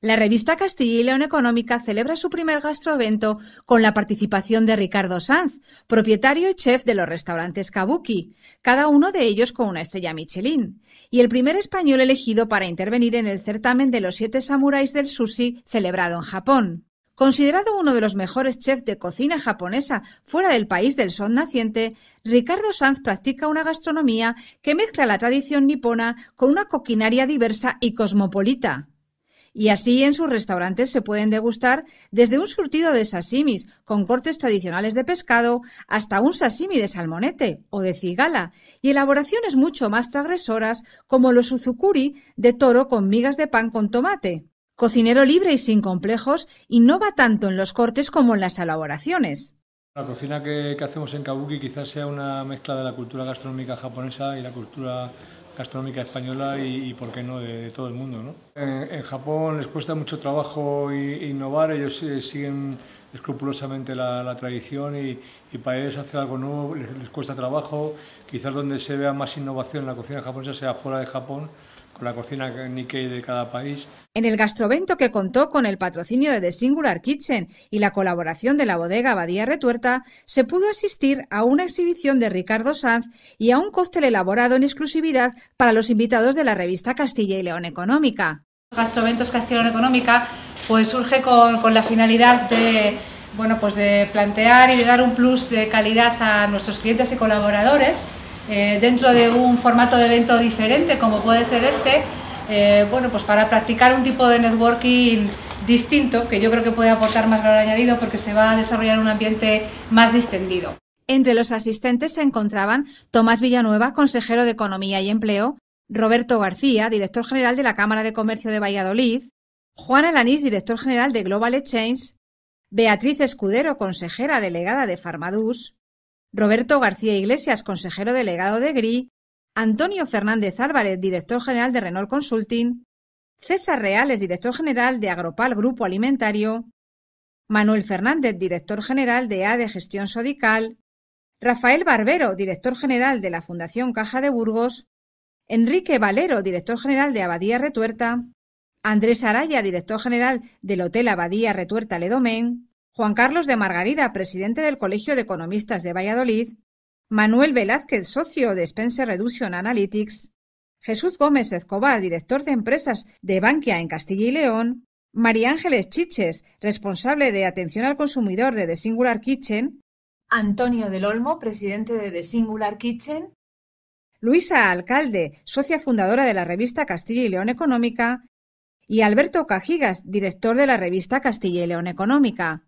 La revista Castilla y León Económica celebra su primer gastroevento con la participación de Ricardo Sanz, propietario y chef de los restaurantes Kabuki, cada uno de ellos con una estrella Michelin, y el primer español elegido para intervenir en el certamen de los siete samuráis del sushi celebrado en Japón. Considerado uno de los mejores chefs de cocina japonesa fuera del país del sol naciente, Ricardo Sanz practica una gastronomía que mezcla la tradición nipona con una coquinaria diversa y cosmopolita. Y así en sus restaurantes se pueden degustar desde un surtido de sasimis con cortes tradicionales de pescado hasta un sashimi de salmonete o de cigala y elaboraciones mucho más transgresoras como los uzukuri de toro con migas de pan con tomate. Cocinero libre y sin complejos, innova tanto en los cortes como en las elaboraciones. La cocina que, hacemos en Kabuki quizás sea una mezcla de la cultura gastronómica japonesa y la cultura gastronómica española y, por qué no, de, todo el mundo. ¿no? En, Japón les cuesta mucho trabajo innovar, ellos eh, siguen escrupulosamente la, tradición y, para ellos hacer algo nuevo les, les, cuesta trabajo. Quizás donde se vea más innovación en la cocina japonesa sea fuera de Japón, con la cocina Nikkei de cada país. En el gastrovento que contó con el patrocinio de The Singular Kitchen y la colaboración de la bodega Abadía Retuerta, se pudo asistir a una exhibición de Ricardo Sanz y a un cóctel elaborado en exclusividad para los invitados de la revista Castilla y León Económica. Gastroventos Castilla y León Económica pues surge con, con la finalidad de bueno, pues de plantear y de dar un plus de calidad a nuestros clientes y colaboradores eh, dentro de un formato de evento diferente como puede ser este, eh, bueno, pues para practicar un tipo de networking distinto que yo creo que puede aportar más valor añadido porque se va a desarrollar un ambiente más distendido. Entre los asistentes se encontraban Tomás Villanueva, consejero de Economía y Empleo, Roberto García, director general de la Cámara de Comercio de Valladolid, Juan Alanís, director general de Global Exchange, Beatriz Escudero, consejera delegada de Farmadus, Roberto García Iglesias, consejero delegado de GRI, Antonio Fernández Álvarez, director general de Renault Consulting, César Reales, director general de Agropal Grupo Alimentario, Manuel Fernández, director general de ADE Gestión Sodical, Rafael Barbero, director general de la Fundación Caja de Burgos, Enrique Valero, director general de Abadía Retuerta, Andrés Araya, director general del Hotel Abadía Retuerta Ledomén, Juan Carlos de Margarida, presidente del Colegio de Economistas de Valladolid, Manuel Velázquez, socio de Spencer Reduction Analytics, Jesús Gómez Escobar, director de empresas de Bankia en Castilla y León, María Ángeles Chiches, responsable de atención al consumidor de The Singular Kitchen, Antonio del Olmo, presidente de The Singular Kitchen, Luisa Alcalde, socia fundadora de la revista Castilla y León Económica, y Alberto Cajigas, director de la revista Castilla y León Económica.